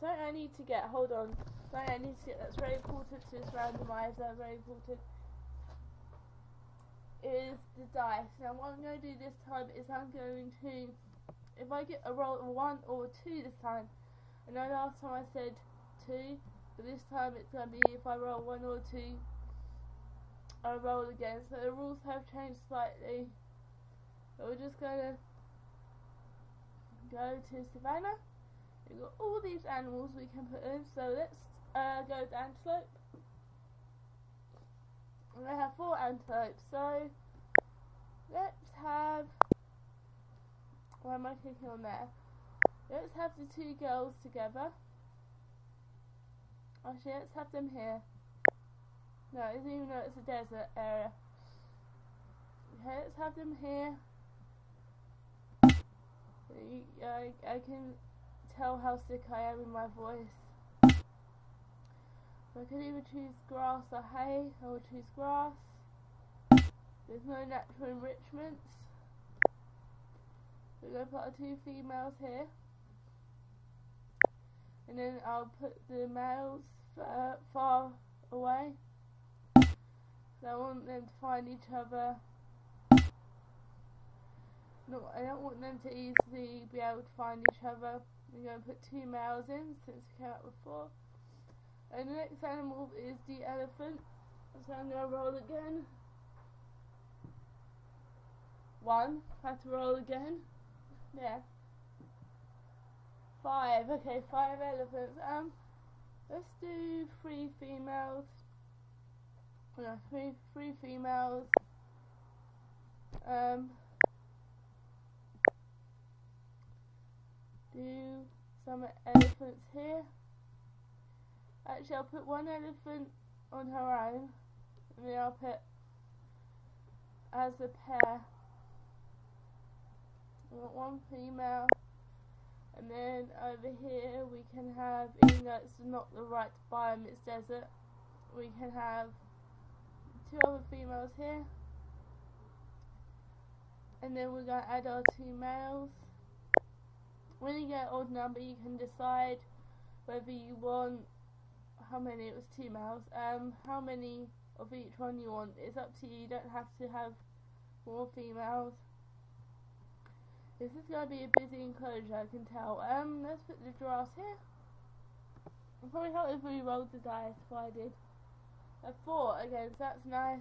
something I need to get, hold on, something I need to get that's very important to this randomizer, very important, is the dice. Now what I'm going to do this time is I'm going to, if I get a roll of 1 or 2 this time, I know last time I said 2, but this time it's going to be if I roll 1 or 2, I roll again. So the rules have changed slightly. So we're just going to go to Savannah. We've got all these animals we can put in. So let's uh, go to antelope. I have four antelopes. So let's have. Why am I clicking on there? Let's have the two girls together. Actually, let's have them here. No, even though it's a desert area. Okay, let's have them here. I, I can tell how sick I am in my voice. I can either choose grass or hay, I will choose grass. There's no natural enrichments. We're going to put our two females here. And then I'll put the males far, far away. So I want them to find each other. No, I don't want them to easily be able to find each other. I'm going to put two males in since we came out with four. And the next animal is the elephant. So I'm going to roll again. One. Have to roll again. Yeah. Five. Okay, five elephants. Um, let's do three females. No, three, three females. Um, do some elephants here. Actually, I'll put one elephant on her own, and then I'll put as a pair. one female, and then over here we can have, even though it's not the right biome, it's desert, we can have two other females here. And then we're going to add our two males. When you get odd number, you can decide whether you want how many. It was two males. Um, how many of each one you want. It's up to you. You don't have to have more females. This is going to be a busy enclosure, I can tell. Um, let's put the giraffes here. I probably help if we rolled the dice, if I did. A four okay so that's nice.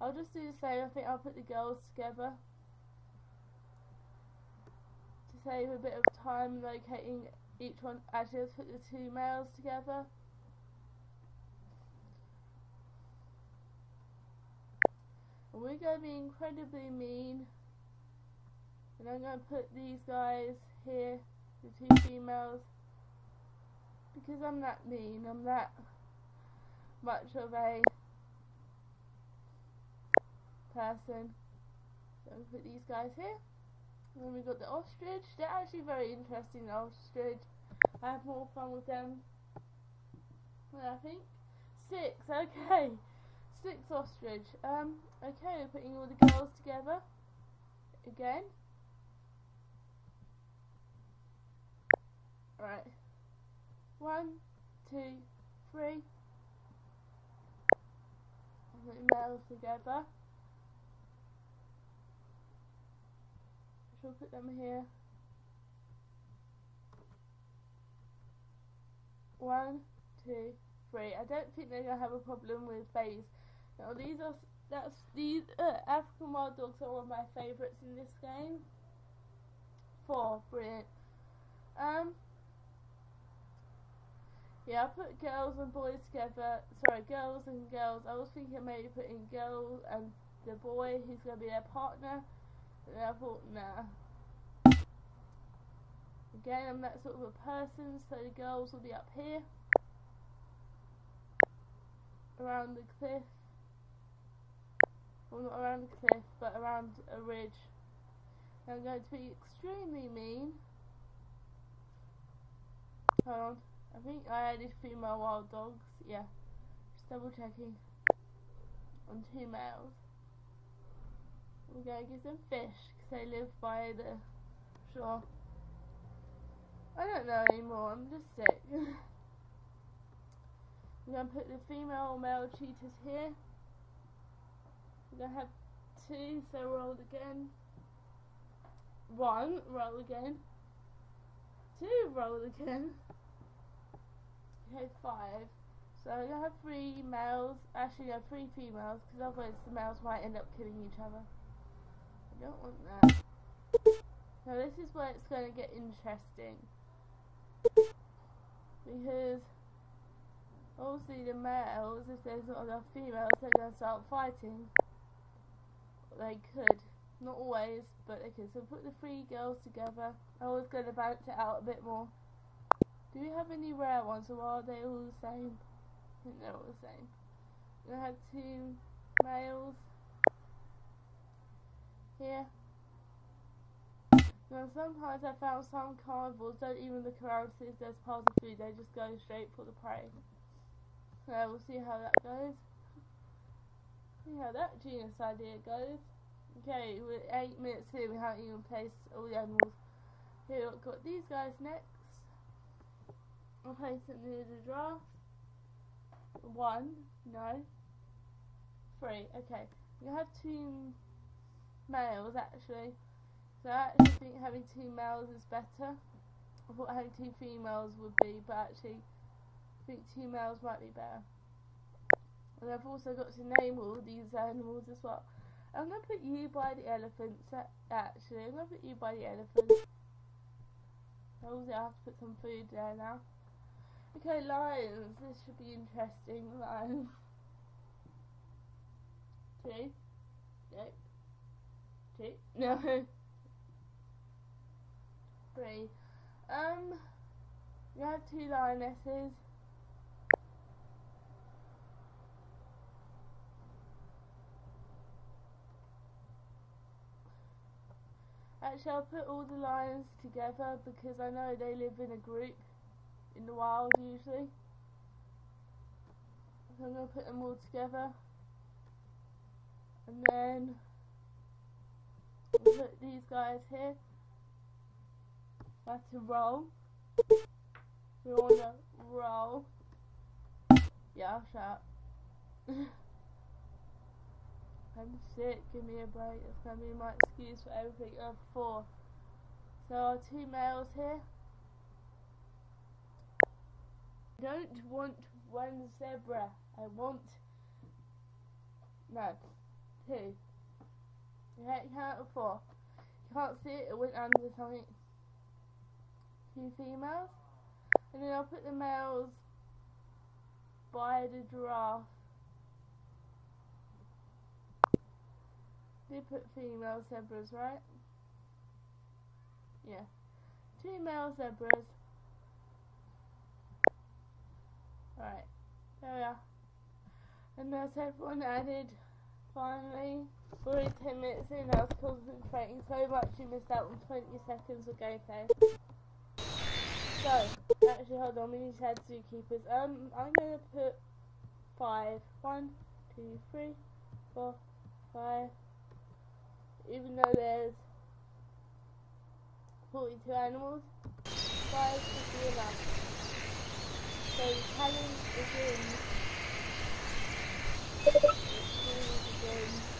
I'll just do the same. I think I'll put the girls together to save a bit of time locating each one. Actually, let's put the two males together. And we're going to be incredibly mean. And I'm going to put these guys here, the two females, because I'm that mean. I'm that much of a person. So we put these guys here. And then we got the ostrich. They're actually very interesting, the ostrich. I have more fun with them. I think. Six, okay. Six ostrich. Um, okay, we're putting all the girls together. Again. Alright. One, two, three And the males together. Shall put them here. One, two, three. I don't think they're gonna have a problem with bays. Now these are that's these uh, African wild dogs are one of my favourites in this game. Four, brilliant. Um, yeah, I put girls and boys together. Sorry, girls and girls. I was thinking maybe putting girls and the boy going to be their partner. And I thought, nah. Again, I'm that sort of a person, so the girls will be up here. Around the cliff. Well, not around the cliff, but around a ridge. And I'm going to be extremely mean. Hold on. I think I added female wild dogs. Yeah. Just double checking. On two males. We're to give some fish because they live by the shore. I don't know anymore, I'm just sick. We're going to put the female male cheetahs here. We're going to have two, so roll again. One, roll again. Two, roll again. Okay, five. So I'm gonna have three males, actually no, three females, because otherwise the males might end up killing each other. I don't want that. Now this is where it's going to get interesting. Because obviously the males, if there's not enough females, they're going to start fighting. They could. Not always, but they could. So put the three girls together. I was going to balance it out a bit more. Do we have any rare ones or are they all the same? I think they're all the same. We have two males here. Now sometimes I found some carnivores don't even look around to see if there's piles of food, they just go straight for the prey. So we'll see how that goes. See how that genius idea goes. Okay, we're eight minutes in, we haven't even placed all the animals. Here, we've got these guys next. I'll place it near the giraffe. One, no. Three, okay. You have two males actually. So I actually think having two males is better. I thought having two females would be, but actually I think two males might be better. And I've also got to name all these animals as well. I'm going to put you by the elephants, actually. I'm going to put you by the elephants. Oh, Obviously I have to put some food there now. Okay, lions. This should be interesting. Lions. Two. No. Two. No. Three. Um, you have two lionesses. Actually, I'll put all the lions together because I know they live in a group in the wild usually. So I'm going to put them all together. And then put these guys here. That's a roll. We want to roll. Yeah, I'll shut I'm sick, give me a break. That's going to be my excuse for everything. I have four. So our two males here. I don't want one zebra. I want no two. To four. You can't see it. It went under something. Two females, and then I'll put the males by the giraffe. They put female zebras, right? Yeah. Two male zebras. Right, there we are. And that's everyone added. Finally, already 10 minutes in, I was concentrating so much you missed out on 20 seconds of gameplay. So, actually hold on, we need to add zookeepers. Um, I'm going to put five. One, two, three, four, five. Even though there's 42 animals, five should be enough. So challenge begins. One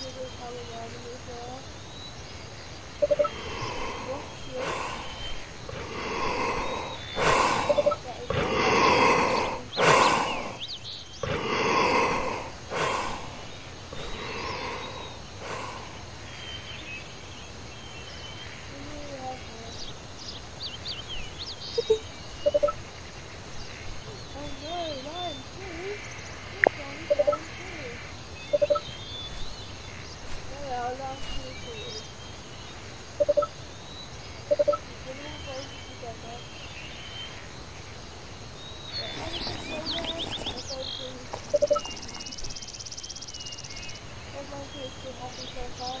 Thank you. Everyone seems to be happy so far.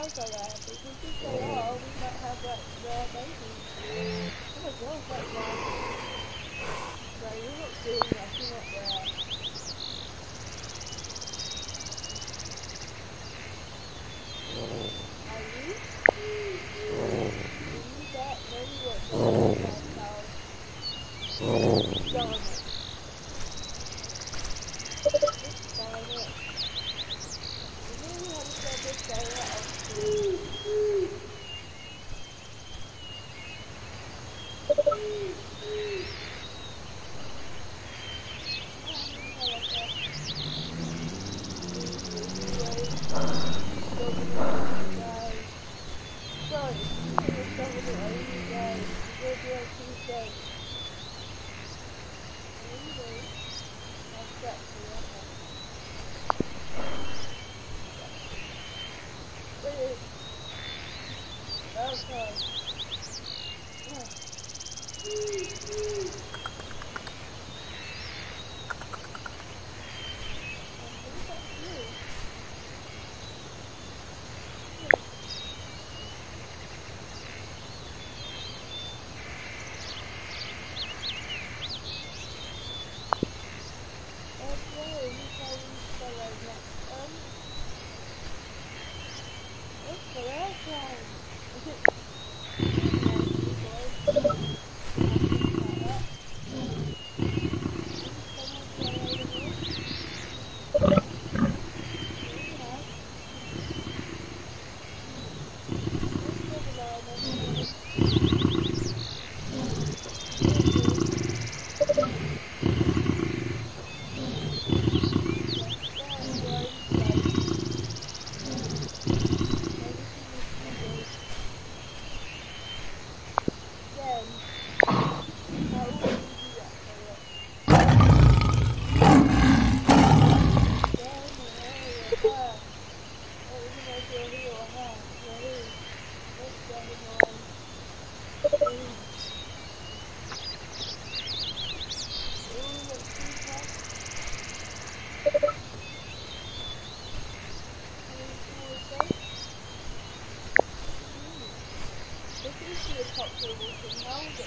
house or that. If we keep so we might have that real. I'm a girl like that. Like, we won't This year's hot table from Mel that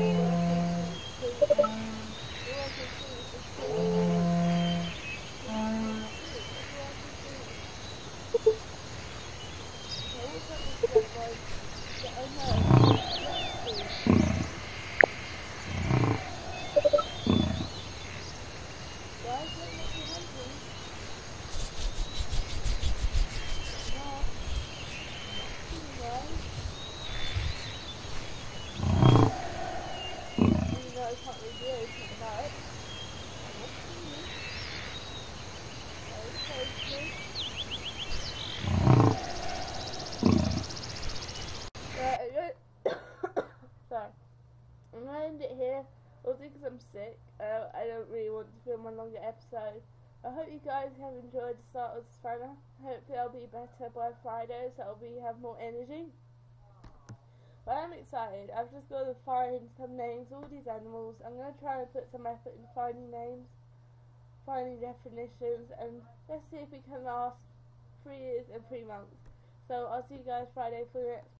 sick. Uh, I don't really want to film a longer episode. I hope you guys have the start of Savannah. Hopefully I'll be better by Friday so I'll be have more energy. But I'm excited. I've just got to find some names all these animals. I'm going to try and put some effort in finding names, finding definitions, and let's see if we can last three years and three months. So I'll see you guys Friday for the next